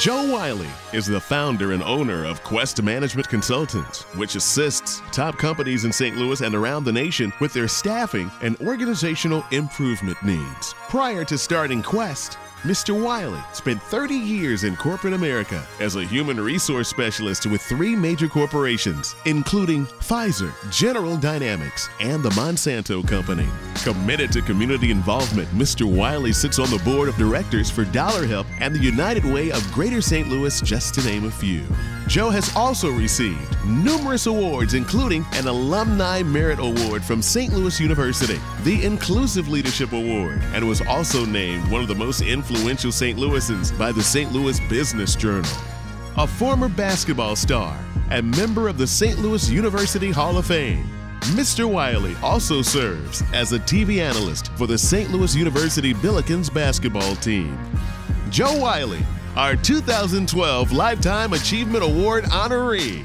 Joe Wiley is the founder and owner of Quest Management Consultants, which assists top companies in St. Louis and around the nation with their staffing and organizational improvement needs. Prior to starting Quest, Mr. Wiley spent 30 years in corporate America as a human resource specialist with three major corporations, including Pfizer, General Dynamics, and the Monsanto Company. Committed to community involvement, Mr. Wiley sits on the board of directors for Dollar Help and the United Way of Greater St. Louis, just to name a few. Joe has also received numerous awards, including an Alumni Merit Award from St. Louis University, the Inclusive Leadership Award, and was also named one of the most influential St. Louisans by the St. Louis Business Journal. A former basketball star and member of the St. Louis University Hall of Fame, Mr. Wiley also serves as a TV analyst for the St. Louis University Billikens basketball team. Joe Wiley, our 2012 Lifetime Achievement Award honoree.